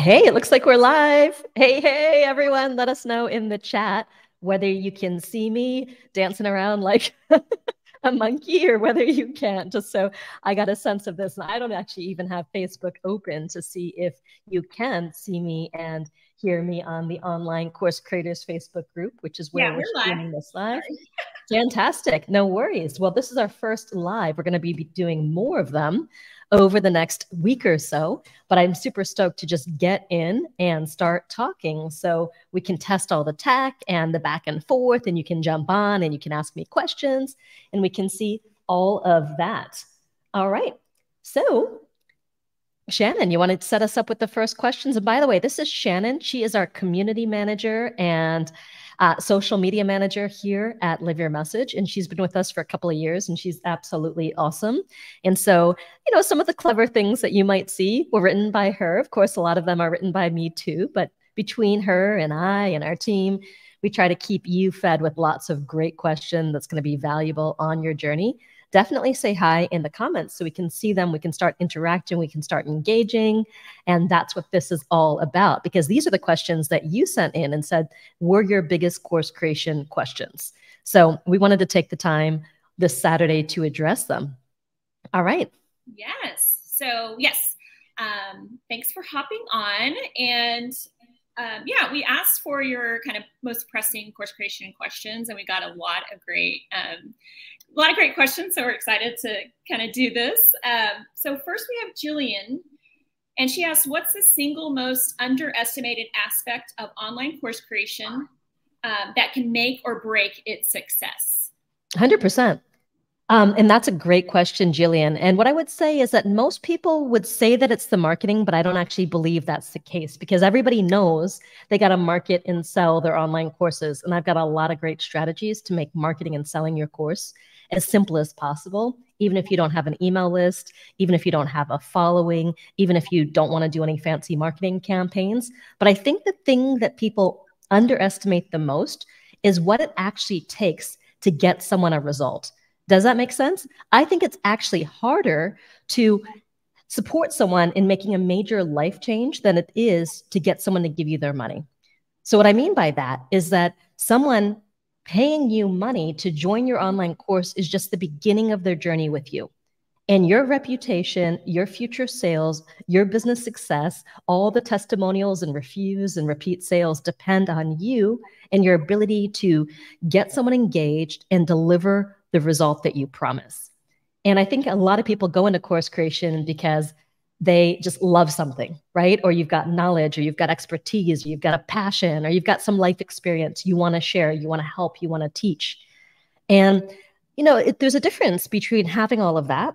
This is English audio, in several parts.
Hey, it looks like we're live. Hey, hey, everyone. Let us know in the chat whether you can see me dancing around like a monkey or whether you can't, just so I got a sense of this. And I don't actually even have Facebook open to see if you can see me and hear me on the online course creators Facebook group, which is where yeah, we're, we're streaming this live. Fantastic. No worries. Well, this is our first live. We're going to be doing more of them over the next week or so. But I'm super stoked to just get in and start talking so we can test all the tech and the back and forth, and you can jump on and you can ask me questions and we can see all of that. All right. So, Shannon, you want to set us up with the first questions? And by the way, this is Shannon. She is our community manager and uh, social media manager here at Live Your Message. And she's been with us for a couple of years and she's absolutely awesome. And so, you know, some of the clever things that you might see were written by her. Of course, a lot of them are written by me too. But between her and I and our team, we try to keep you fed with lots of great questions that's going to be valuable on your journey definitely say hi in the comments so we can see them. We can start interacting, we can start engaging. And that's what this is all about because these are the questions that you sent in and said were your biggest course creation questions. So we wanted to take the time this Saturday to address them. All right. Yes. So, yes. Um, thanks for hopping on. And um, yeah, we asked for your kind of most pressing course creation questions, and we got a lot of great um, a lot of great questions. So we're excited to kind of do this. Um, so first we have Jillian, and she asks, "What's the single most underestimated aspect of online course creation um, that can make or break its success?" Hundred percent. Um, and that's a great question, Jillian. And what I would say is that most people would say that it's the marketing, but I don't actually believe that's the case because everybody knows they got to market and sell their online courses. And I've got a lot of great strategies to make marketing and selling your course as simple as possible, even if you don't have an email list, even if you don't have a following, even if you don't want to do any fancy marketing campaigns. But I think the thing that people underestimate the most is what it actually takes to get someone a result. Does that make sense? I think it's actually harder to support someone in making a major life change than it is to get someone to give you their money. So, what I mean by that is that someone paying you money to join your online course is just the beginning of their journey with you. And your reputation, your future sales, your business success, all the testimonials and refuse and repeat sales depend on you and your ability to get someone engaged and deliver the result that you promise. And I think a lot of people go into course creation because they just love something, right? Or you've got knowledge, or you've got expertise, or you've got a passion, or you've got some life experience you want to share, you want to help, you want to teach. And, you know, it, there's a difference between having all of that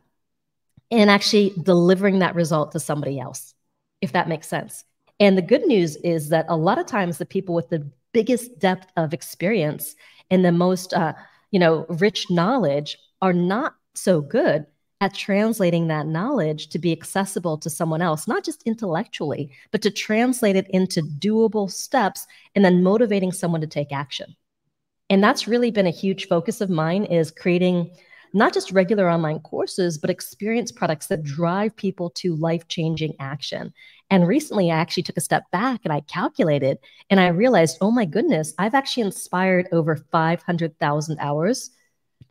and actually delivering that result to somebody else, if that makes sense. And the good news is that a lot of times the people with the biggest depth of experience and the most, uh, you know, rich knowledge are not so good at translating that knowledge to be accessible to someone else, not just intellectually, but to translate it into doable steps and then motivating someone to take action. And that's really been a huge focus of mine is creating not just regular online courses, but experience products that drive people to life-changing action. And recently I actually took a step back and I calculated and I realized, oh my goodness, I've actually inspired over 500,000 hours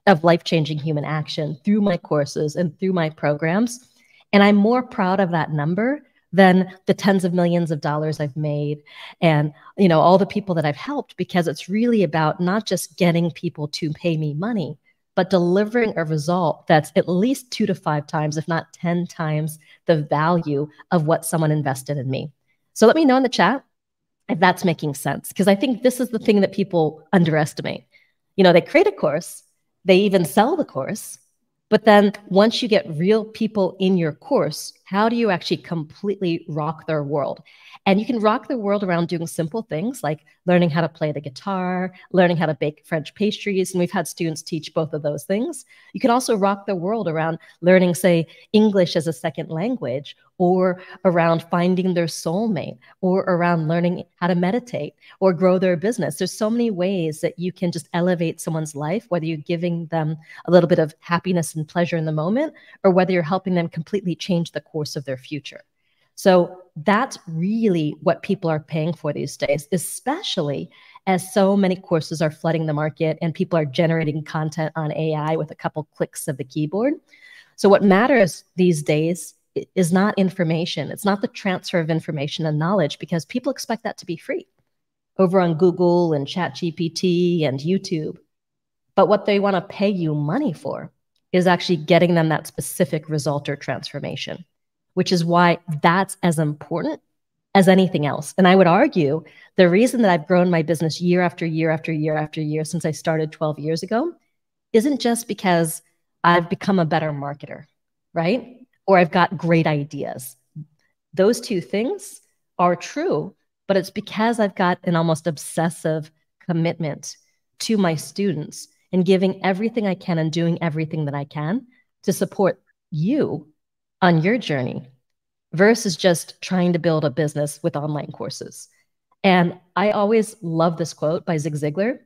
of life changing human action through my courses and through my programs. And I'm more proud of that number than the tens of millions of dollars I've made and you know all the people that I've helped because it's really about not just getting people to pay me money but delivering a result that's at least 2 to 5 times if not 10 times the value of what someone invested in me. So let me know in the chat if that's making sense because I think this is the thing that people underestimate. You know, they create a course they even sell the course. But then once you get real people in your course, how do you actually completely rock their world? And you can rock the world around doing simple things like learning how to play the guitar, learning how to bake French pastries. And we've had students teach both of those things. You can also rock the world around learning, say, English as a second language, or around finding their soulmate, or around learning how to meditate or grow their business. There's so many ways that you can just elevate someone's life, whether you're giving them a little bit of happiness and pleasure in the moment, or whether you're helping them completely change the course of their future. So that's really what people are paying for these days, especially as so many courses are flooding the market and people are generating content on AI with a couple clicks of the keyboard. So, what matters these days is not information, it's not the transfer of information and knowledge because people expect that to be free over on Google and ChatGPT and YouTube. But what they want to pay you money for is actually getting them that specific result or transformation, which is why that's as important as anything else. And I would argue the reason that I've grown my business year after year after year after year since I started 12 years ago isn't just because I've become a better marketer, right? Or I've got great ideas. Those two things are true, but it's because I've got an almost obsessive commitment to my students and giving everything I can and doing everything that I can to support you on your journey versus just trying to build a business with online courses. And I always love this quote by Zig Ziglar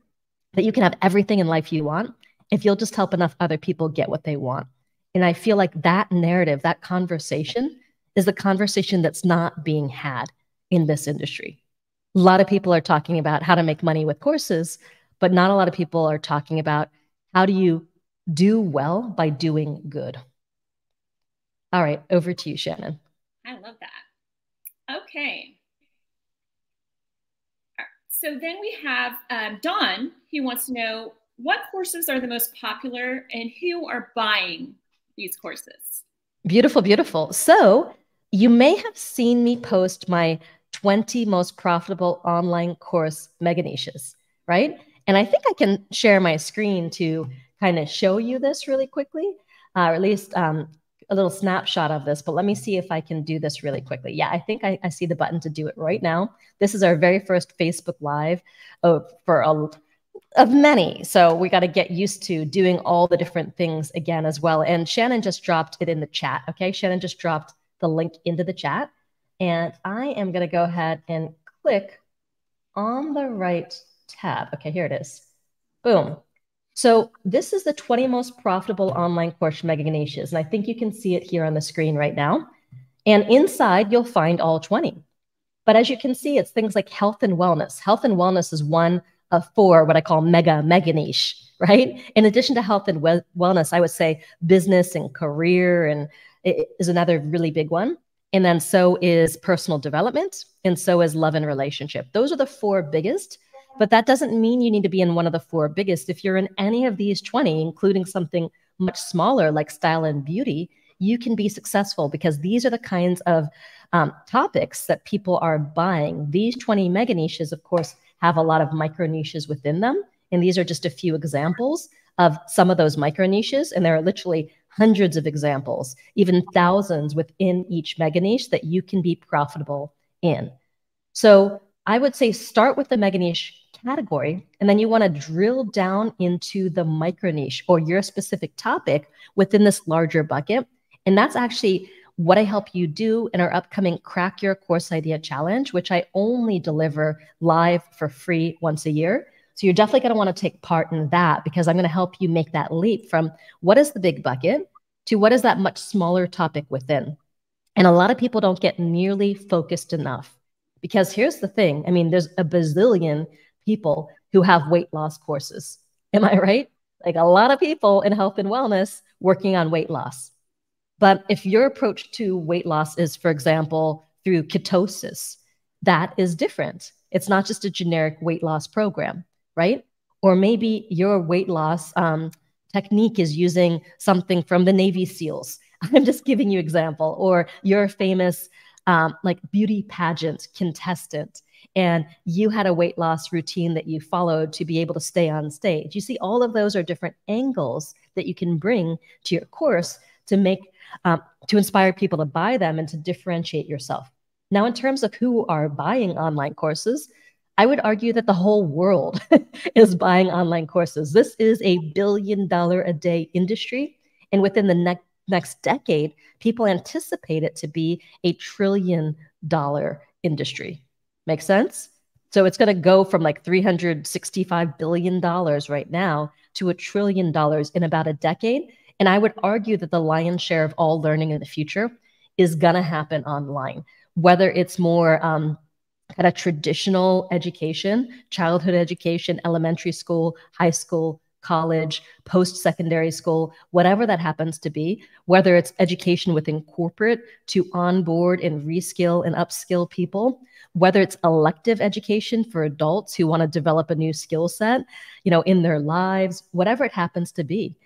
that you can have everything in life you want if you'll just help enough other people get what they want. And I feel like that narrative, that conversation is the conversation that's not being had in this industry. A lot of people are talking about how to make money with courses, but not a lot of people are talking about how do you do well by doing good. All right, over to you, Shannon. I love that. Okay. So then we have um, Don, who wants to know what courses are the most popular and who are buying these courses? Beautiful, beautiful. So you may have seen me post my 20 most profitable online course mega niches, right? And I think I can share my screen to kind of show you this really quickly, uh, or at least um, a little snapshot of this, but let me see if I can do this really quickly. Yeah, I think I, I see the button to do it right now. This is our very first Facebook Live oh, for a of many. So we got to get used to doing all the different things again as well. And Shannon just dropped it in the chat. Okay. Shannon just dropped the link into the chat. And I am going to go ahead and click on the right tab. Okay, here it is. Boom. So this is the 20 most profitable online course mega niches. And I think you can see it here on the screen right now. And inside, you'll find all 20. But as you can see, it's things like health and wellness. Health and wellness is one of four, what I call mega, mega niche, right? In addition to health and we wellness, I would say business and career and is another really big one. And then so is personal development, and so is love and relationship. Those are the four biggest, but that doesn't mean you need to be in one of the four biggest. If you're in any of these 20, including something much smaller like style and beauty, you can be successful because these are the kinds of um, topics that people are buying. These 20 mega niches, of course, have a lot of micro niches within them. And these are just a few examples of some of those micro niches. And there are literally hundreds of examples, even thousands within each mega niche that you can be profitable in. So I would say start with the mega niche category, and then you want to drill down into the micro niche or your specific topic within this larger bucket. And that's actually what I help you do in our upcoming Crack Your Course Idea Challenge, which I only deliver live for free once a year. So you're definitely going to want to take part in that because I'm going to help you make that leap from what is the big bucket to what is that much smaller topic within. And a lot of people don't get nearly focused enough because here's the thing I mean, there's a bazillion people who have weight loss courses. Am I right? Like a lot of people in health and wellness working on weight loss. But if your approach to weight loss is, for example, through ketosis, that is different. It's not just a generic weight loss program, right? Or maybe your weight loss um, technique is using something from the Navy SEALs. I'm just giving you example. Or you're famous um, like beauty pageant contestant and you had a weight loss routine that you followed to be able to stay on stage. You see, all of those are different angles that you can bring to your course to make um, to inspire people to buy them and to differentiate yourself. Now, in terms of who are buying online courses, I would argue that the whole world is buying online courses. This is a billion dollar a day industry. And within the ne- next decade, people anticipate it to be a trillion dollar industry. Make sense? So it's going to go from like $365 billion right now to a trillion dollars in about a decade. And I would argue that the lion's share of all learning in the future is going to happen online, whether it's more um, kind of traditional education, childhood education, elementary school, high school, college, post secondary school, whatever that happens to be, whether it's education within corporate to onboard and reskill and upskill people, whether it's elective education for adults who want to develop a new skill set, you know, in their lives, whatever it happens to be.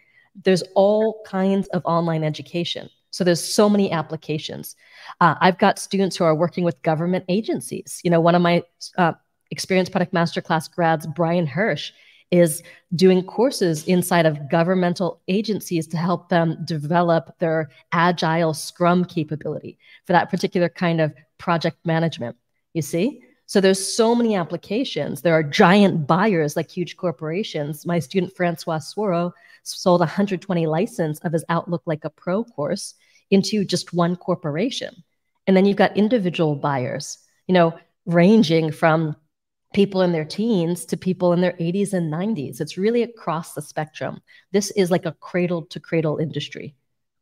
There's all kinds of online education. So there's so many applications. Uh, I've got students who are working with government agencies. You know, one of my uh, experience product masterclass grads, Brian Hirsch, is doing courses inside of governmental agencies to help them develop their agile scrum capability for that particular kind of project management. You see? So there's so many applications. There are giant buyers like huge corporations. My student Francois Suoro sold 120 license of his Outlook like a Pro course into just one corporation. And then you've got individual buyers, you know, ranging from people in their teens to people in their 80s and 90s. It's really across the spectrum. This is like a cradle to cradle industry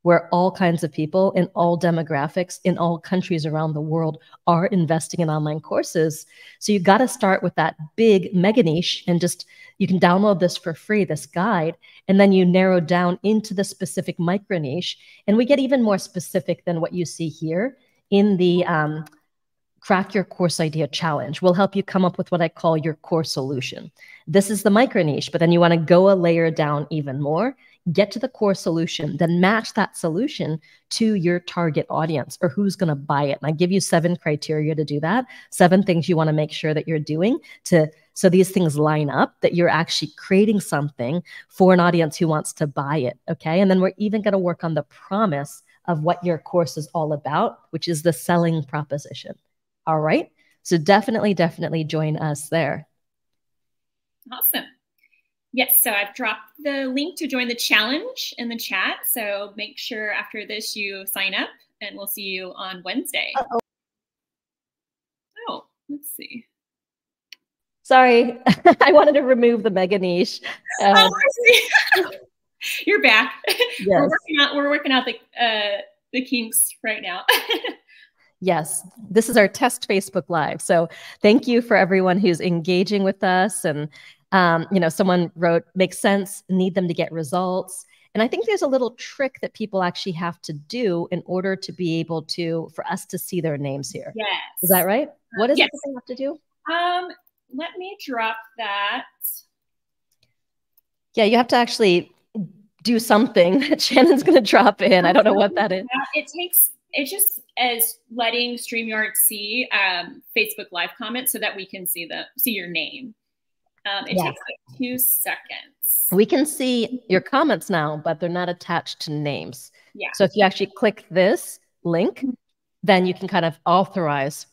where all kinds of people in all demographics in all countries around the world are investing in online courses. So you got to start with that big mega niche and just you can download this for free, this guide, and then you narrow down into the specific micro niche. And we get even more specific than what you see here in the um, Crack Your Course Idea Challenge. We'll help you come up with what I call your core solution. This is the micro niche, but then you want to go a layer down even more, get to the core solution, then match that solution to your target audience or who's going to buy it. And I give you seven criteria to do that, seven things you want to make sure that you're doing to so these things line up that you're actually creating something for an audience who wants to buy it. Okay. And then we're even going to work on the promise of what your course is all about, which is the selling proposition. All right. So definitely, definitely join us there. Awesome. Yes, so I've dropped the link to join the challenge in the chat. So make sure after this you sign up and we'll see you on Wednesday. Uh -oh. oh, let's see. Sorry, I wanted to remove the mega niche. Um, oh, You're back. Yes. We're working out. We're working out the uh, the kinks right now. Yes, this is our test Facebook Live. So thank you for everyone who's engaging with us. And, um, you know, someone wrote, makes sense, need them to get results. And I think there's a little trick that people actually have to do in order to be able to, for us to see their names here. Yes. Is that right? What is yes. it they have to do? Um, let me drop that. Yeah, you have to actually do something that Shannon's going to drop in. I don't know what that is. It takes it just as letting StreamYard see um, Facebook Live comments so that we can see the see your name. Um, it yeah. takes like two seconds. We can see your comments now, but they're not attached to names. Yeah. So if you actually click this link, then you can kind of authorize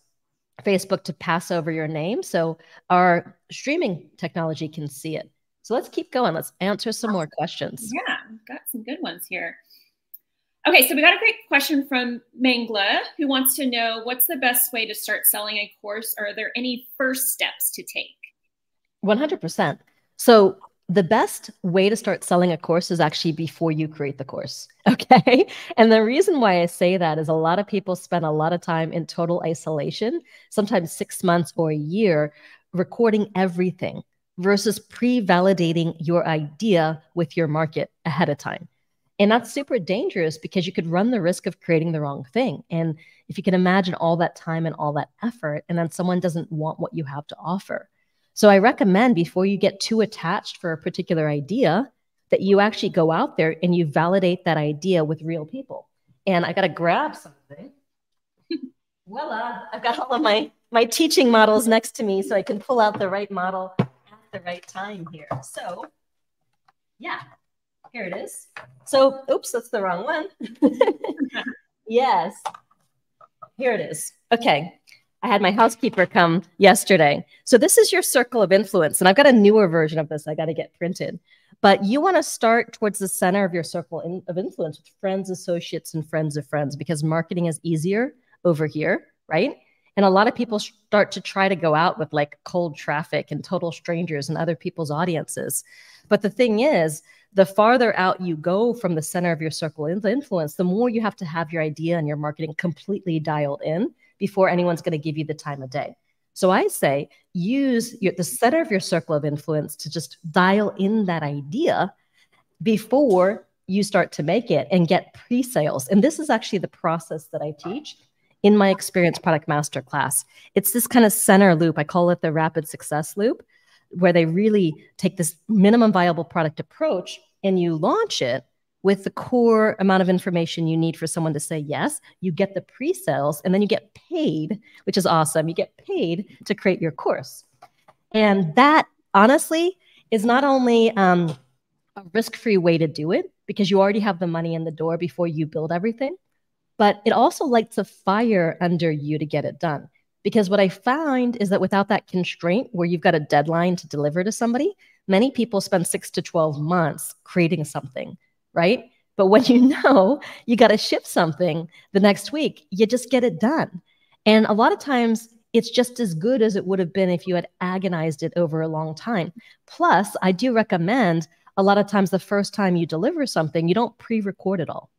Facebook to pass over your name so our streaming technology can see it. So let's keep going. Let's answer some more questions. Yeah, got some good ones here. Okay, so we got a great question from Mangla who wants to know what's the best way to start selling a course? Are there any first steps to take? 100%. So the best way to start selling a course is actually before you create the course. Okay. And the reason why I say that is a lot of people spend a lot of time in total isolation, sometimes six months or a year, recording everything versus pre validating your idea with your market ahead of time. And that's super dangerous because you could run the risk of creating the wrong thing. And if you can imagine all that time and all that effort, and then someone doesn't want what you have to offer. So I recommend before you get too attached for a particular idea, that you actually go out there and you validate that idea with real people. And I got to grab something. Voila, I've got all of my, my teaching models next to me so I can pull out the right model at the right time here. So, yeah, here it is. So, oops, that's the wrong one. yes. Here it is. Okay. I had my housekeeper come yesterday. So this is your circle of influence. And I've got a newer version of this I got to get printed. But you want to start towards the center of your circle in, of influence with friends, associates, and friends of friends because marketing is easier over here, right? And a lot of people start to try to go out with like cold traffic and total strangers and other people's audiences. But the thing is, the farther out you go from the center of your circle of influence, the more you have to have your idea and your marketing completely dialed in before anyone's going to give you the time of day. So I say use your, the center of your circle of influence to just dial in that idea before you start to make it and get pre-sales. And this is actually the process that I teach in my experience product master class. It's this kind of center loop. I call it the rapid success loop, where they really take this minimum viable product approach and you launch it with the core amount of information you need for someone to say yes. You get the pre sales and then you get paid, which is awesome. You get paid to create your course. And that honestly is not only um, a risk free way to do it because you already have the money in the door before you build everything, but it also lights a fire under you to get it done. Because what I find is that without that constraint where you've got a deadline to deliver to somebody, many people spend six to 12 months creating something right? But when you know you got to ship something the next week, you just get it done. And a lot of times it's just as good as it would have been if you had agonized it over a long time. Plus, I do recommend a lot of times the first time you deliver something, you don't pre record it all.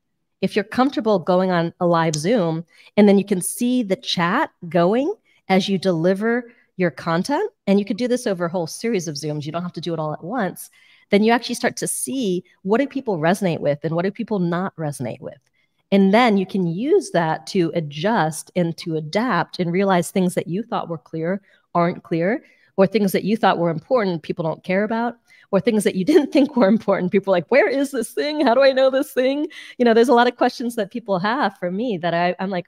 If you're comfortable going on a live Zoom and then you can see the chat going as you deliver your content, and you could do this over a whole series of Zooms, you don't have to do it all at once then you actually start to see what do people resonate with and what do people not resonate with. And then you can use that to adjust and to adapt and realize things that you thought were clear aren't clear, or things that you thought were important people don't care about, or things that you didn't think were important. People like, where is this thing? How do I know this thing? You know, there's a lot of questions that people have for me that I, I'm like,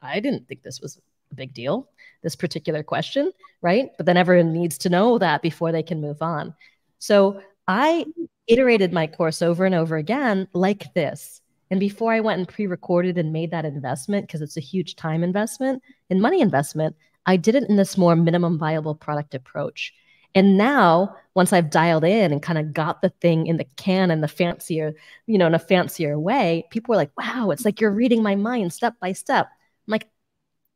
I didn't think this was a big deal, this particular question, right? But then everyone needs to know that before they can move on. So I iterated my course over and over again like this. And before I went and pre recorded and made that investment, because it's a huge time investment and money investment, I did it in this more minimum viable product approach. And now, once I've dialed in and kind of got the thing in the can and the fancier, you know, in a fancier way, people are like, wow, it's like you're reading my mind step by step. I'm like,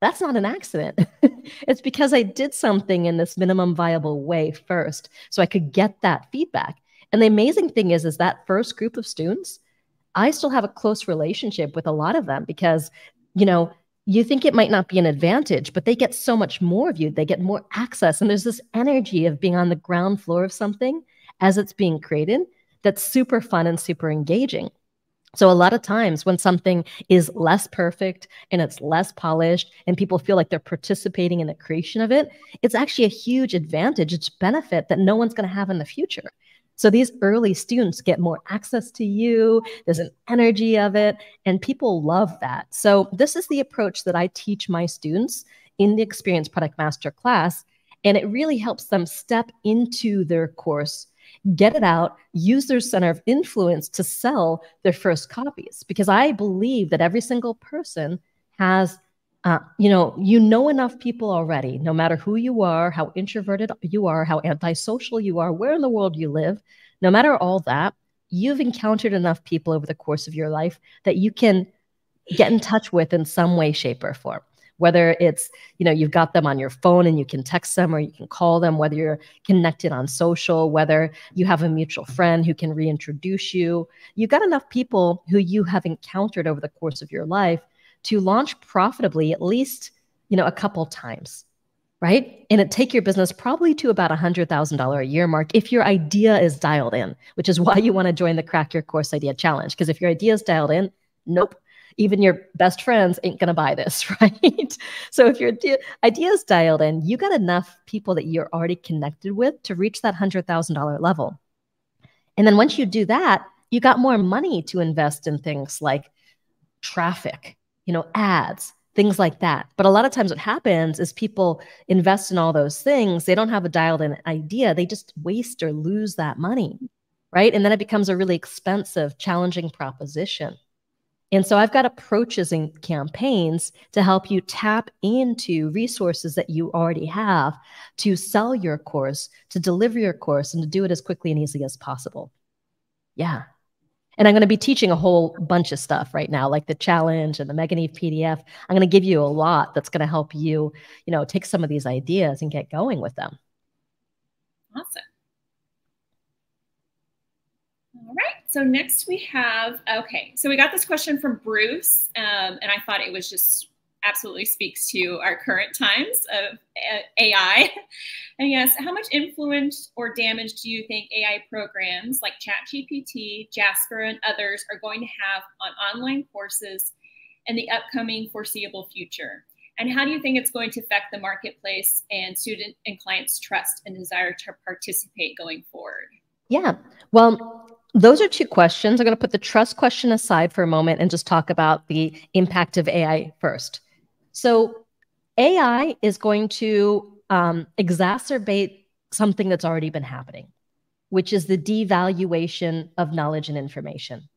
that's not an accident. it's because I did something in this minimum viable way first so I could get that feedback. And the amazing thing is is that first group of students, I still have a close relationship with a lot of them because, you know, you think it might not be an advantage, but they get so much more of you. They get more access. And there's this energy of being on the ground floor of something as it's being created that's super fun and super engaging. So, a lot of times when something is less perfect and it's less polished and people feel like they're participating in the creation of it, it's actually a huge advantage. It's benefit that no one's going to have in the future. So, these early students get more access to you, there's an energy of it, and people love that. So, this is the approach that I teach my students in the Experience Product Master class. And it really helps them step into their course get it out, use their center of influence to sell their first copies. Because I believe that every single person has, uh, you know, you know enough people already, no matter who you are, how introverted you are, how antisocial you are, where in the world you live, no matter all that, you've encountered enough people over the course of your life that you can get in touch with in some way, shape, or form. Whether it's you know you've got them on your phone and you can text them or you can call them whether you're connected on social whether you have a mutual friend who can reintroduce you you've got enough people who you have encountered over the course of your life to launch profitably at least you know a couple times right and it take your business probably to about a hundred thousand dollar a year mark if your idea is dialed in which is why you want to join the crack your course idea challenge because if your idea is dialed in nope even your best friends ain't going to buy this, right? so if your idea is dialed in, you got enough people that you're already connected with to reach that $100,000 level. And then once you do that, you got more money to invest in things like traffic, you know, ads, things like that. But a lot of times what happens is people invest in all those things. They don't have a dialed in idea. They just waste or lose that money, right? And then it becomes a really expensive, challenging proposition. And so I've got approaches and campaigns to help you tap into resources that you already have to sell your course, to deliver your course, and to do it as quickly and easily as possible. Yeah. And I'm going to be teaching a whole bunch of stuff right now, like the challenge and the mega niche PDF. I'm going to give you a lot that's going to help you, you know, take some of these ideas and get going with them. Awesome. All right. so next we have, okay, so we got this question from Bruce, um, and I thought it was just absolutely speaks to our current times of AI. And yes, how much influence or damage do you think AI programs like ChatGPT, Jasper, and others are going to have on online courses in the upcoming foreseeable future? And how do you think it's going to affect the marketplace and student and clients' trust and desire to participate going forward? Yeah. Well, those are two questions. I'm going to put the trust question aside for a moment and just talk about the impact of AI first. So, AI is going to um, exacerbate something that's already been happening, which is the devaluation of knowledge and information.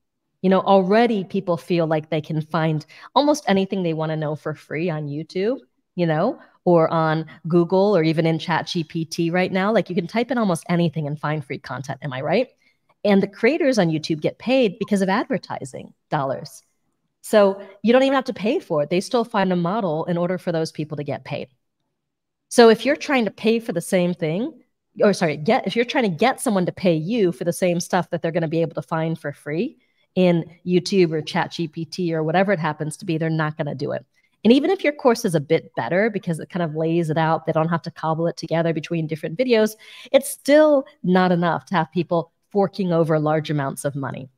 You know, already people feel like they can find almost anything they want to know for free on YouTube, you know, or on Google or even in ChatGPT right now. Like you can type in almost anything and find free content. Am I right? And the creators on YouTube get paid because of advertising dollars. So you don't even have to pay for it. They still find a model in order for those people to get paid. So if you're trying to pay for the same thing, or sorry, get if you're trying to get someone to pay you for the same stuff that they're going to be able to find for free in YouTube or Chat GPT or whatever it happens to be, they're not going to do it. And even if your course is a bit better because it kind of lays it out, they don't have to cobble it together between different videos, it's still not enough to have people forking over large amounts of money.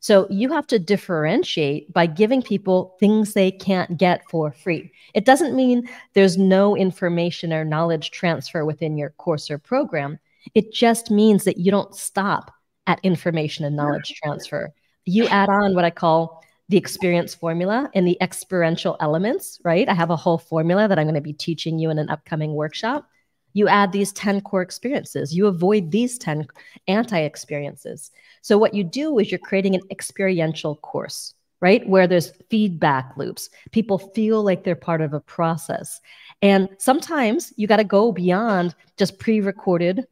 So you have to differentiate by giving people things they can't get for free. It doesn't mean there's no information or knowledge transfer within your course or program. It just means that you don't stop at information and knowledge transfer. You add on what I call the experience formula and the experiential elements, right? I have a whole formula that I'm going to be teaching you in an upcoming workshop. You add these 10 core experiences. You avoid these 10 anti experiences. So, what you do is you're creating an experiential course, right? Where there's feedback loops. People feel like they're part of a process. And sometimes you got to go beyond just pre recorded,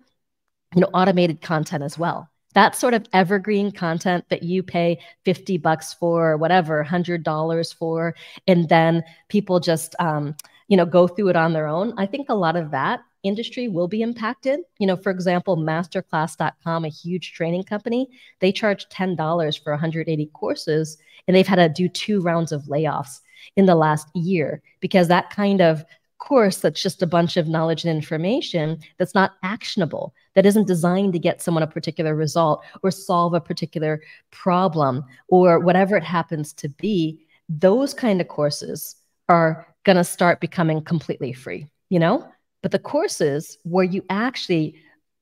you know, automated content as well. That sort of evergreen content that you pay 50 bucks for, or whatever, $100 for, and then people just, um, you know, go through it on their own. I think a lot of that industry will be impacted. You know, for example, masterclass.com, a huge training company, they charge $10 for 180 courses and they've had to do two rounds of layoffs in the last year because that kind of course that's just a bunch of knowledge and information that's not actionable, that isn't designed to get someone a particular result or solve a particular problem or whatever it happens to be, those kind of courses are going to start becoming completely free, you know? But the courses where you actually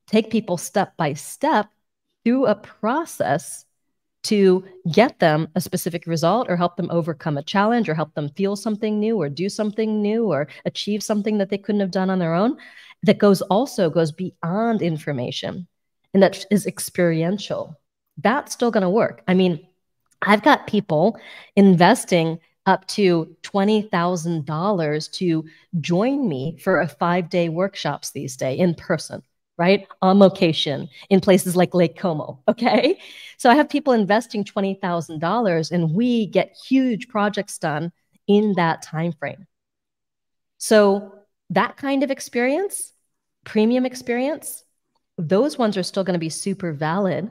take people step by step through a process to get them a specific result or help them overcome a challenge or help them feel something new or do something new or achieve something that they couldn't have done on their own that goes also goes beyond information. And that is experiential. That's still going to work. I mean i've got people investing up to $20,000 to join me for a five day workshops these days in person, right? On location in places like Lake Como. Okay. So I have people investing $20,000 and we get huge projects done in that time frame. So that kind of experience, premium experience, those ones are still going to be super valid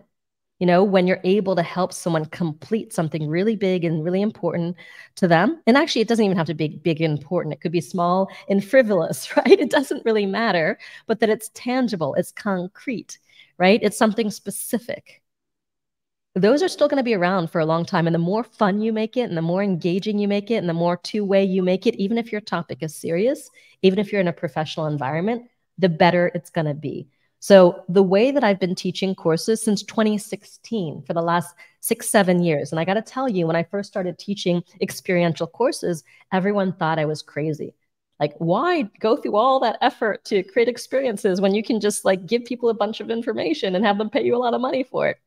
you know, when you're able to help someone complete something really big and really important to them. And actually, it doesn't even have to be big and important. It could be small and frivolous, right? It doesn't really matter, but that it's tangible, it's concrete, right? It's something specific. Those are still going to be around for a long time. And the more fun you make it, and the more engaging you make it, and the more two way you make it, even if your topic is serious, even if you're in a professional environment, the better it's going to be. So, the way that I've been teaching courses since 2016 for the last six, seven years, and I got to tell you, when I first started teaching experiential courses, everyone thought I was crazy. Like, why go through all that effort to create experiences when you can just like give people a bunch of information and have them pay you a lot of money for it?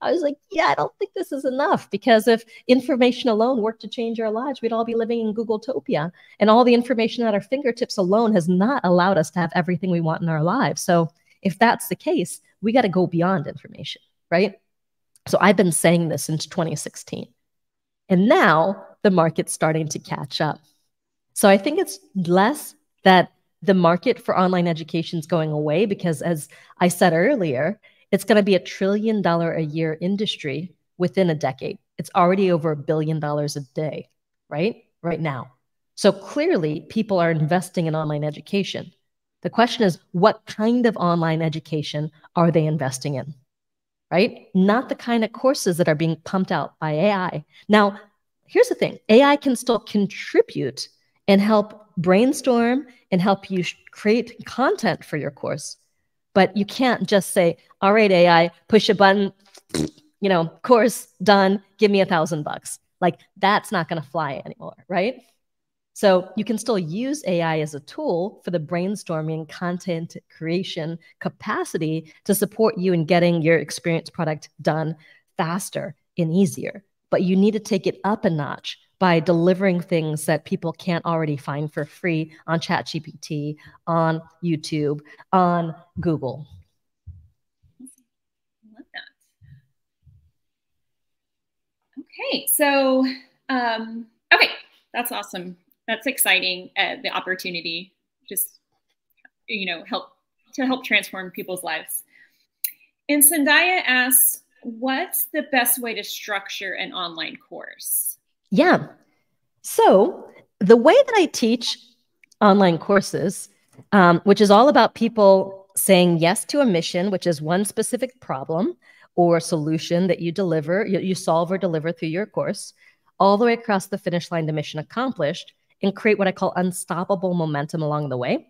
I was like, yeah, I don't think this is enough because if information alone worked to change our lives, we'd all be living in Googletopia. And all the information at our fingertips alone has not allowed us to have everything we want in our lives. So if that's the case, we got to go beyond information, right? So I've been saying this since 2016. And now the market's starting to catch up. So I think it's less that the market for online education is going away because, as I said earlier, it's going to be a trillion dollar a year industry within a decade. It's already over a billion dollars a day, right? Right now. So clearly, people are investing in online education. The question is, what kind of online education are they investing in? Right? Not the kind of courses that are being pumped out by AI. Now, here's the thing AI can still contribute and help brainstorm and help you create content for your course. But you can't just say, all right, AI, push a button, you know, course done, give me a thousand bucks. Like that's not going to fly anymore, right? So you can still use AI as a tool for the brainstorming, content creation capacity to support you in getting your experience product done faster and easier. But you need to take it up a notch by delivering things that people can't already find for free on ChatGPT, on YouTube, on Google. love that. Okay, so um, okay, that's awesome. That's exciting. Uh, the opportunity, just you know, help to help transform people's lives. And Sandaya asks, "What's the best way to structure an online course?" Yeah. So the way that I teach online courses, um, which is all about people saying yes to a mission, which is one specific problem or solution that you deliver, you, you solve or deliver through your course, all the way across the finish line to mission accomplished, and create what I call unstoppable momentum along the way,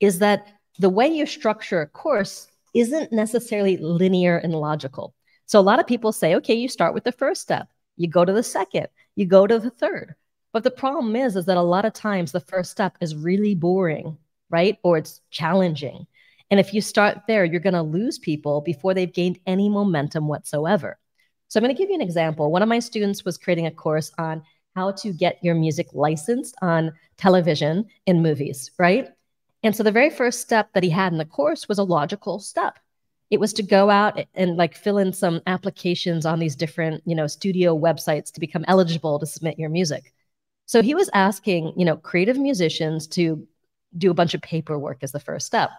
is that the way you structure a course isn't necessarily linear and logical. So a lot of people say, okay, you start with the first step, you go to the second, you go to the third. But the problem is, is that a lot of times the first step is really boring, right? Or it's challenging. And if you start there, you're going to lose people before they've gained any momentum whatsoever. So I'm going to give you an example. One of my students was creating a course on how to get your music licensed on television and movies, right? And so the very first step that he had in the course was a logical step. It was to go out and like fill in some applications on these different you know studio websites to become eligible to submit your music. So he was asking you know creative musicians to do a bunch of paperwork as the first step.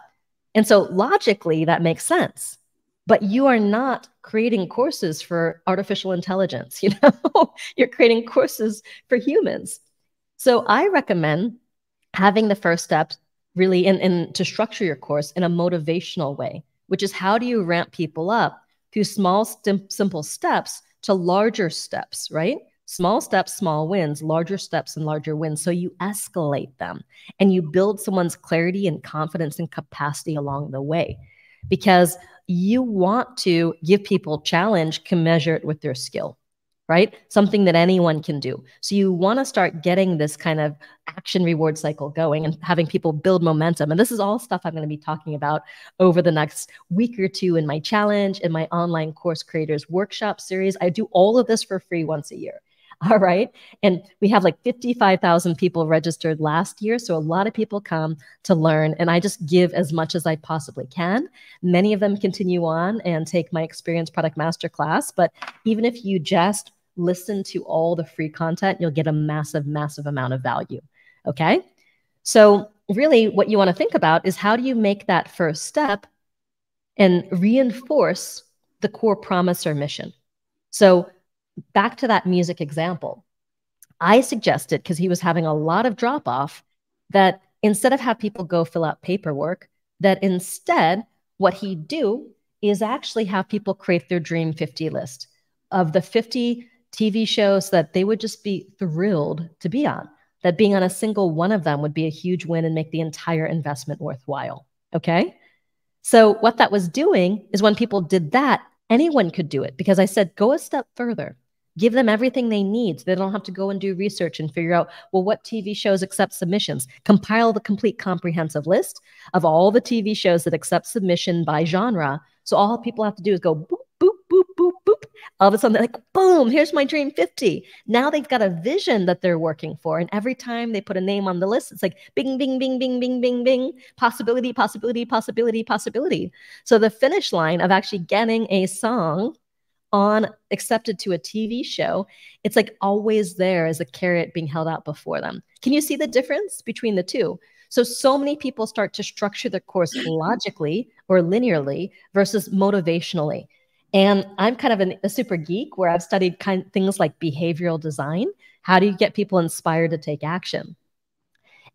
And so logically that makes sense but you are not creating courses for artificial intelligence you know you're creating courses for humans so i recommend having the first step really in, in to structure your course in a motivational way which is how do you ramp people up through small, simple steps to larger steps, right? Small steps, small wins, larger steps, and larger wins. So you escalate them and you build someone's clarity and confidence and capacity along the way because you want to give people challenge commensurate with their skill right? Something that anyone can do. So you want to start getting this kind of action reward cycle going and having people build momentum. And this is all stuff I'm going to be talking about over the next week or two in my challenge in my online course creators workshop series. I do all of this for free once a year. All right. And we have like 55,000 people registered last year. So a lot of people come to learn, and I just give as much as I possibly can. Many of them continue on and take my experience product masterclass. But even if you just listen to all the free content, you'll get a massive, massive amount of value. Okay. So, really, what you want to think about is how do you make that first step and reinforce the core promise or mission? So, back to that music example, I suggested because he was having a lot of drop off that instead of have people go fill out paperwork, that instead, what he'd do is actually have people create their dream 50 list of the 50 TV shows that they would just be thrilled to be on. That being on a single one of them would be a huge win and make the entire investment worthwhile. Okay. So, what that was doing is when people did that, anyone could do it because I said, go a step further. Give them everything they need so they don't have to go and do research and figure out, well, what TV shows accept submissions? Compile the complete comprehensive list of all the TV shows that accept submission by genre. So all people have to do is go boop, boop, boop, boop, boop. All of a sudden, they're like, boom, here's my dream 50. Now they've got a vision that they're working for. And every time they put a name on the list, it's like bing, bing, bing, bing, bing, bing, bing, possibility, possibility, possibility, possibility. So the finish line of actually getting a song on accepted to a TV show, it's like always there as a carrot being held out before them. Can you see the difference between the two? So, so many people start to structure their course logically or linearly versus motivationally. And I'm kind of an, a super geek where I've studied kind of things like behavioral design. How do you get people inspired to take action?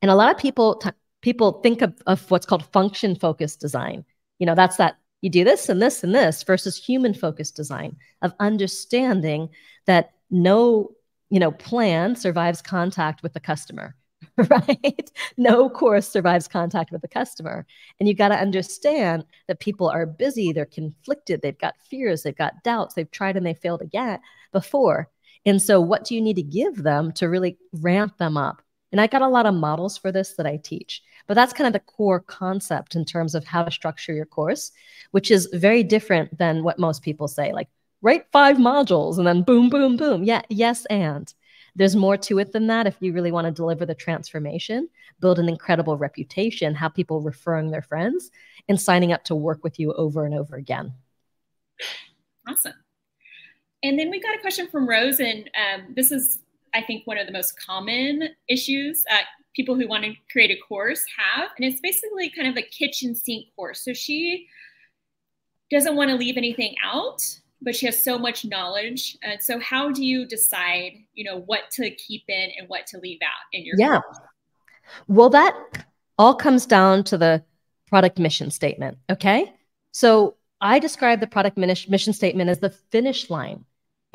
And a lot of people people think of, of what's called function focused design. You know, that's that you do this and this and this versus human focused design of understanding that no, you know, plan survives contact with the customer. right? No course survives contact with the customer. And you got to understand that people are busy, they're conflicted, they've got fears, they've got doubts, they've tried and they failed again before. And so, what do you need to give them to really ramp them up? And I got a lot of models for this that I teach. But that's kind of the core concept in terms of how to structure your course, which is very different than what most people say, like write five modules and then boom, boom, boom. Yeah, yes, and there's more to it than that if you really want to deliver the transformation, build an incredible reputation, have people referring their friends, and signing up to work with you over and over again. Awesome. And then we got a question from Rose, and um, this is, I think, one of the most common issues uh, people who want to create a course have. And it's basically kind of a kitchen sink course. So she doesn't want to leave anything out but she has so much knowledge. And so how do you decide, you know, what to keep in and what to leave out in your Yeah. Course? Well, that all comes down to the product mission statement, okay? So I describe the product mission statement as the finish line.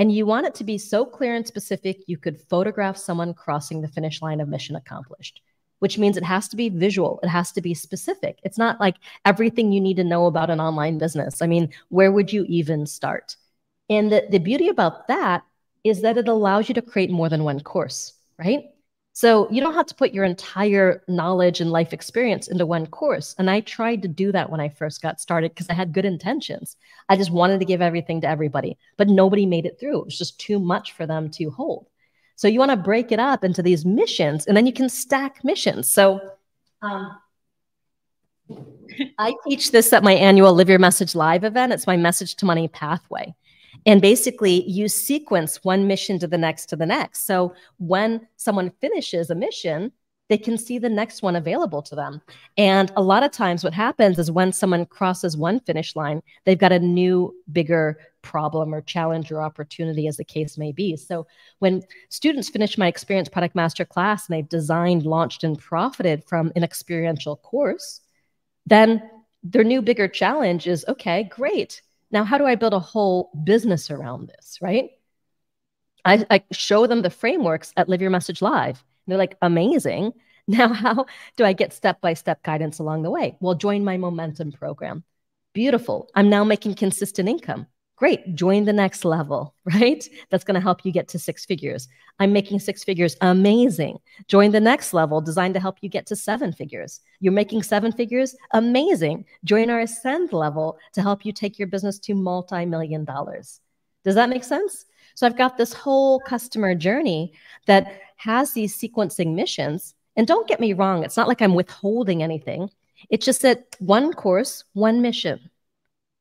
And you want it to be so clear and specific you could photograph someone crossing the finish line of mission accomplished which means it has to be visual. It has to be specific. It's not like everything you need to know about an online business. I mean, where would you even start? And the, the beauty about that is that it allows you to create more than one course, right? So you don't have to put your entire knowledge and life experience into one course. And I tried to do that when I first got started because I had good intentions. I just wanted to give everything to everybody, but nobody made it through. It was just too much for them to hold. So you want to break it up into these missions, and then you can stack missions. So um, I teach this at my annual Live Your Message Live event. It's my message to money pathway. And basically, you sequence one mission to the next to the next. So when someone finishes a mission, they can see the next one available to them. And a lot of times, what happens is when someone crosses one finish line, they've got a new, bigger problem or challenge or opportunity, as the case may be. So, when students finish my Experience Product Masterclass and they've designed, launched, and profited from an experiential course, then their new, bigger challenge is okay, great. Now, how do I build a whole business around this, right? I, I show them the frameworks at Live Your Message Live they're like, amazing. Now, how do I get step by step guidance along the way? Well, join my momentum program. Beautiful. I'm now making consistent income. Great. Join the next level, right? That's going to help you get to six figures. I'm making six figures. Amazing. Join the next level designed to help you get to seven figures. You're making seven figures. Amazing. Join our ascend level to help you take your business to multi million dollars. Does that make sense? So I've got this whole customer journey that has these sequencing missions. And don't get me wrong, it's not like I'm withholding anything. It's just that one course, one mission.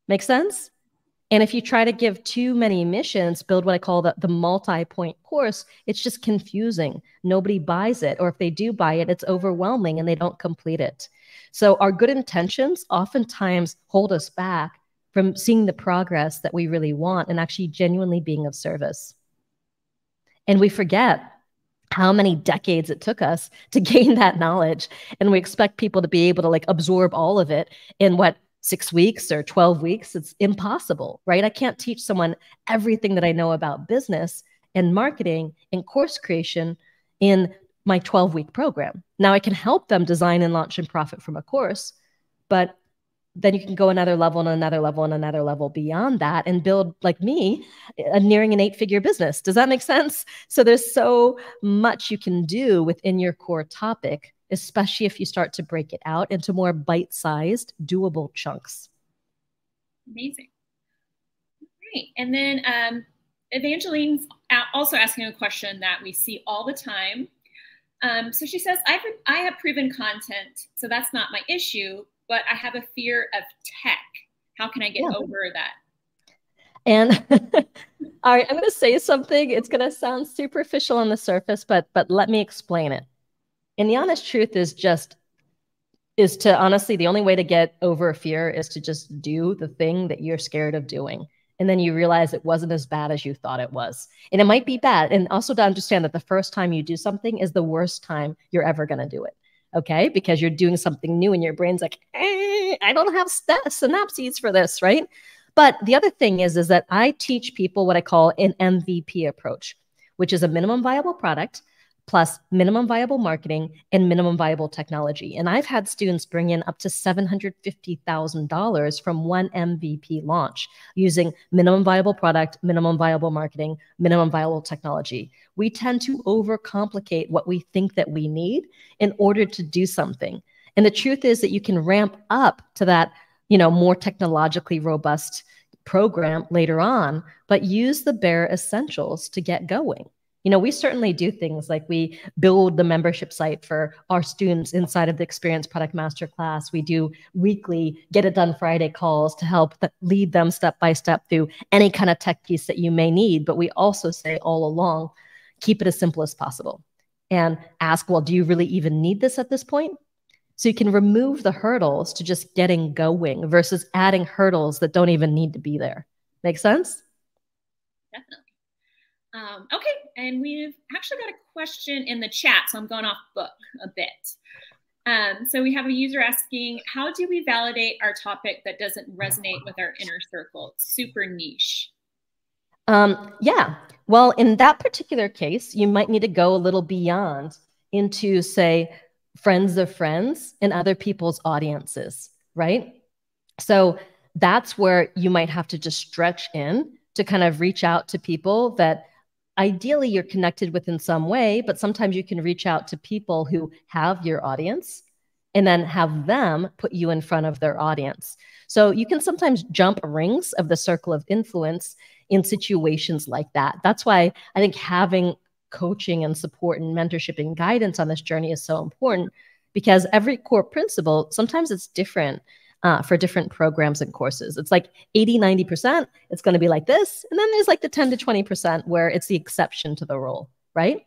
Make sense? And if you try to give too many missions, build what I call the, the multi point course, it's just confusing. Nobody buys it. Or if they do buy it, it's overwhelming and they don't complete it. So our good intentions oftentimes hold us back from seeing the progress that we really want and actually genuinely being of service. And we forget how many decades it took us to gain that knowledge and we expect people to be able to like absorb all of it in what six weeks or 12 weeks it's impossible right? I can't teach someone everything that i know about business and marketing and course creation in my 12 week program. Now i can help them design and launch and profit from a course but then you can go another level and another level and another level beyond that and build like me a nearing an eight figure business. Does that make sense? So there's so much you can do within your core topic especially if you start to break it out into more bite-sized doable chunks amazing great and then um, evangeline's also asking a question that we see all the time um, so she says I've, i have proven content so that's not my issue but I have a fear of tech. How can I get yeah. over that? And all right, I'm going to say something. It's going to sound superficial on the surface, but but let me explain it. And the honest truth is just is to honestly the only way to get over a fear is to just do the thing that you're scared of doing. and then you realize it wasn't as bad as you thought it was. And it might be bad. And also to understand that the first time you do something is the worst time you're ever going to do it. Okay. Because you're doing something new and your brain's like, eh, I don't have synapses for this. Right. But the other thing is, is that I teach people what I call an MVP approach, which is a minimum viable product plus minimum viable marketing and minimum viable technology. And I've had students bring in up to $750,000 from one MVP launch using minimum viable product, minimum viable marketing, minimum viable technology. We tend to overcomplicate what we think that we need in order to do something. And the truth is that you can ramp up to that, you know, more technologically robust program later on, but use the bare essentials to get going you know, we certainly do things like we build the membership site for our students inside of the Experience Product Masterclass. We do weekly Get It Done Friday calls to help lead them step by step through any kind of tech piece that you may need. But we also say all along, keep it as simple as possible and ask, well, do you really even need this at this point? So you can remove the hurdles to just getting going versus adding hurdles that don't even need to be there. Make sense? Definitely. Um, okay, and we've actually got a question in the chat, so I'm going off book a bit. Um, so we have a user asking, how do we validate our topic that doesn't resonate with our inner circle? It's super niche. Um, yeah, well, in that particular case, you might need to go a little beyond into, say, friends of friends and other people's audiences, right? So that's where you might have to just stretch in to kind of reach out to people that ideally you're connected with in some way, but sometimes you can reach out to people who have your audience and then have them put you in front of their audience. So you can sometimes jump rings of the circle of influence in situations like that. That's why I think having coaching and support and mentorship and guidance on this journey is so important because every core principle, sometimes it's different uh, for different programs and courses. It's like 80, 90%, it's going to be like this. And then there's like the 10 to 20% where it's the exception to the rule, right?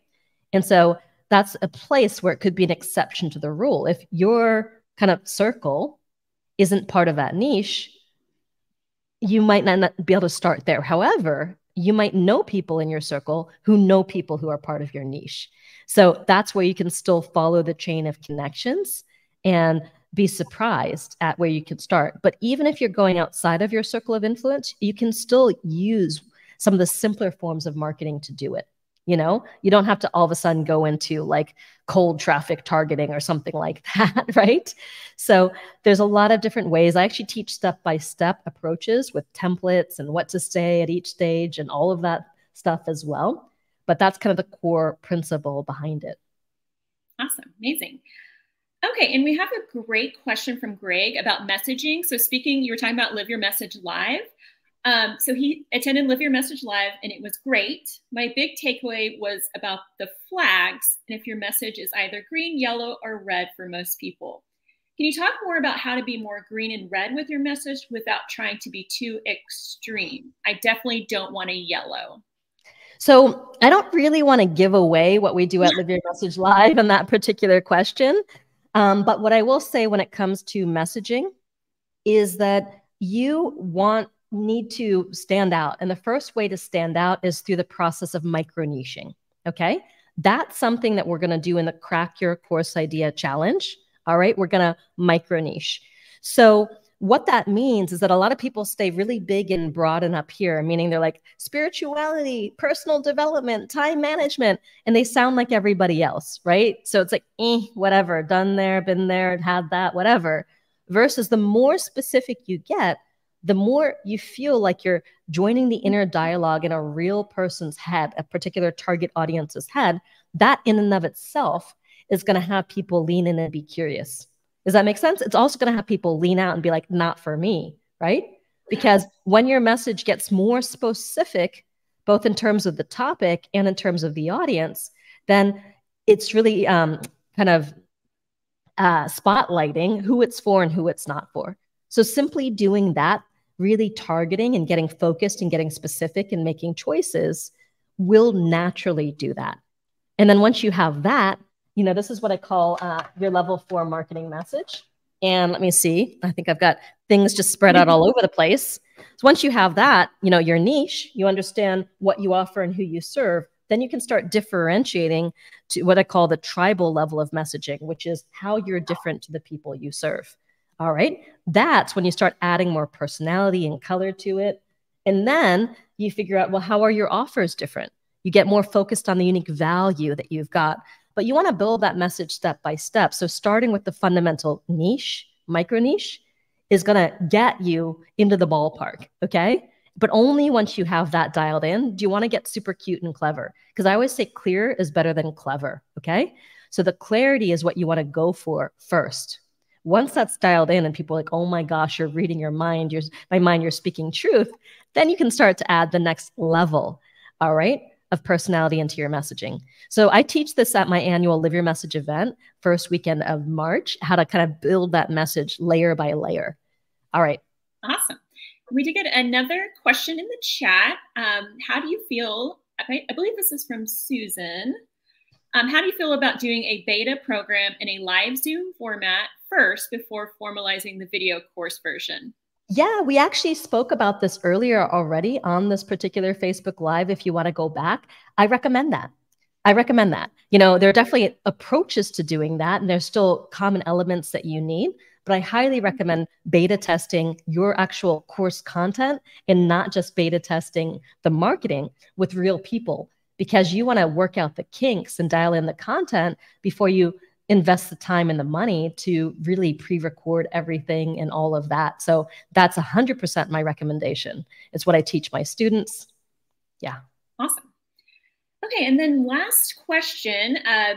And so that's a place where it could be an exception to the rule. If your kind of circle isn't part of that niche, you might not be able to start there. However, you might know people in your circle who know people who are part of your niche. So that's where you can still follow the chain of connections and be surprised at where you can start. But even if you're going outside of your circle of influence, you can still use some of the simpler forms of marketing to do it. You know, you don't have to all of a sudden go into like cold traffic targeting or something like that, right? So there's a lot of different ways. I actually teach step by step approaches with templates and what to say at each stage and all of that stuff as well. But that's kind of the core principle behind it. Awesome. Amazing. Okay, and we have a great question from Greg about messaging. So, speaking, you were talking about Live Your Message Live. Um, so, he attended Live Your Message Live and it was great. My big takeaway was about the flags and if your message is either green, yellow, or red for most people. Can you talk more about how to be more green and red with your message without trying to be too extreme? I definitely don't want a yellow. So I don't really want to give away what we do at Live Your Message Live on that particular question. Um, but what I will say when it comes to messaging is that you want need to stand out. And the first way to stand out is through the process of micro niching. Okay. That's something that we're going to do in the Crack Your Course Idea Challenge. All right. We're going to micro niche. So what that means is that a lot of people stay really big and broad and up here, meaning they're like spirituality, personal development, time management, and they sound like everybody else, right? So it's like, eh, whatever, done there, been there, had that, whatever. Versus the more specific you get, the more you feel like you're joining the inner dialogue in a real person's head, a particular target audience's head, that in and of itself is going to have people lean in and be curious. Does that make sense? It's also going to have people lean out and be like, not for me, right? Because when your message gets more specific, both in terms of the topic and in terms of the audience, then it's really um, kind of uh, spotlighting who it's for and who it's not for. So simply doing that, really targeting and getting focused and getting specific and making choices will naturally do that. And then once you have that, you know, this is what I call uh, your level four marketing message. And let me see. I think I've got things just spread out all over the place. So once you have that, you know, your niche, you understand what you offer and who you serve, then you can start differentiating to what I call the tribal level of messaging, which is how you're different to the people you serve. All right. That's when you start adding more personality and color to it. And then you figure out, well, how are your offers different? You get more focused on the unique value that you've got, but you want to build that message step by step. So starting with the fundamental niche, micro niche, is going to get you into the ballpark. Okay. But only once you have that dialed in do you want to get super cute and clever. Because I always say clear is better than clever. Okay. So the clarity is what you want to go for first. Once that's dialed in and people are like, oh my gosh, you're reading your mind, you're my mind, you're speaking truth, then you can start to add the next level. All right of personality into your messaging. So I teach this at my annual Live Your Message event, first weekend of March, how to kind of build that message layer by layer. All right. Awesome. We did get another question in the chat. Um, how do you feel? I, believe this is from Susan. Um, how do you feel about doing a beta program in a live Zoom format first before formalizing the video course version? Yeah, we actually spoke about this earlier already on this particular Facebook Live. If you want to go back, I recommend that. I recommend that. You know, there are definitely approaches to doing that, and there's still common elements that you need. But I highly mm-hmm. recommend beta testing your actual course content and not just beta testing the marketing with real people because you want to work out the kinks and dial in the content before you invest the time and the money to really pre-record everything and all of that. So that's 100% my recommendation. It's what I teach my students. Yeah. Awesome. Okay, and then last question, uh,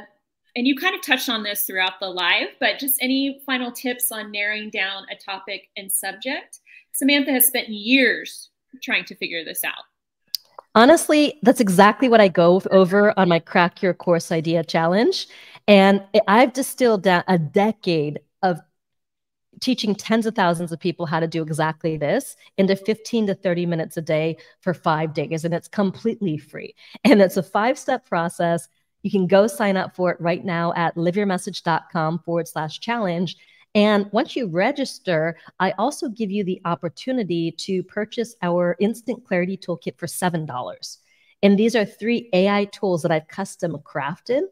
and you kind of touched on this throughout the live, but just any final tips on narrowing down a topic and subject? Samantha has spent years trying to figure this out. Honestly, that's exactly what I go over on my Crack Your Course Idea Challenge. And I've distilled down a decade of teaching tens of thousands of people how to do exactly this into 15 to 30 minutes a day for five days. And it's completely free. And it's a five step process. You can go sign up for it right now at liveyourmessage.com forward slash challenge. And once you register, I also give you the opportunity to purchase our Instant Clarity Toolkit for $7. And these are three AI tools that I've custom crafted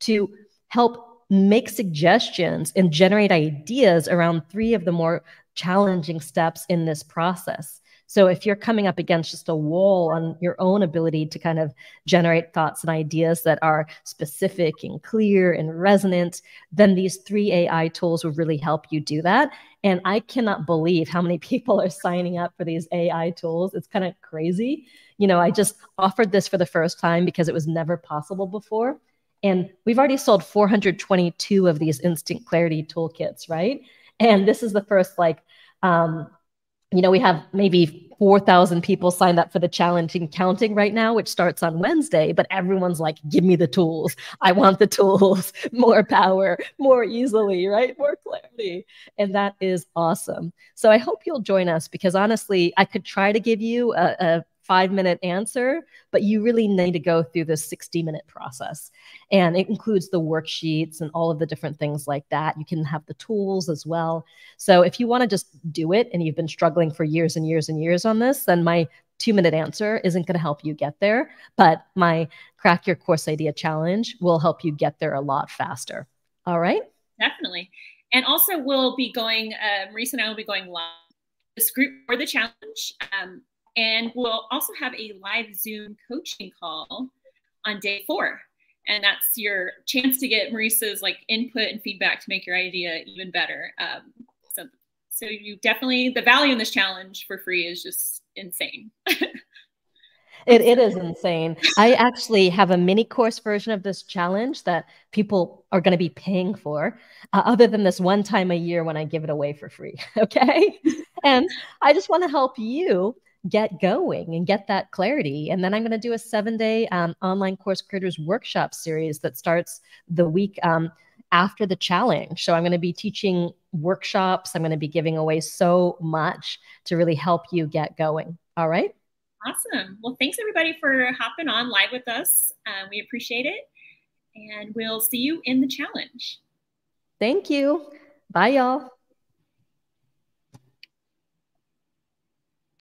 to help make suggestions and generate ideas around three of the more challenging steps in this process. So if you're coming up against just a wall on your own ability to kind of generate thoughts and ideas that are specific and clear and resonant, then these three AI tools will really help you do that. And I cannot believe how many people are signing up for these AI tools. It's kind of crazy. You know, I just offered this for the first time because it was never possible before. And we've already sold 422 of these instant clarity toolkits, right? And this is the first, like, um, you know, we have maybe 4,000 people signed up for the challenge and counting right now, which starts on Wednesday. But everyone's like, give me the tools. I want the tools, more power, more easily, right? More clarity. And that is awesome. So I hope you'll join us because honestly, I could try to give you a, a five minute answer, but you really need to go through this 60 minute process. And it includes the worksheets and all of the different things like that. You can have the tools as well. So if you want to just do it and you've been struggling for years and years and years on this, then my two minute answer isn't going to help you get there. But my crack your course idea challenge will help you get there a lot faster. All right. Definitely. And also, we'll be going, Marisa and I will be going live this group for the challenge. Um, and we'll also have a live Zoom coaching call on day four. And that's your chance to get Marisa's like input and feedback to make your idea even better. Um, so, so you definitely the value in this challenge for free is just insane. It, it is insane. I actually have a mini course version of this challenge that people are going to be paying for, uh, other than this one time a year when I give it away for free. Okay. and I just want to help you get going and get that clarity. And then I'm going to do a seven day um, online course creators workshop series that starts the week um, after the challenge. So I'm going to be teaching workshops. I'm going to be giving away so much to really help you get going. All right. Awesome. Well, thanks everybody for hopping on live with us. Uh, we appreciate it. And we'll see you in the challenge. Thank you. Bye, y'all.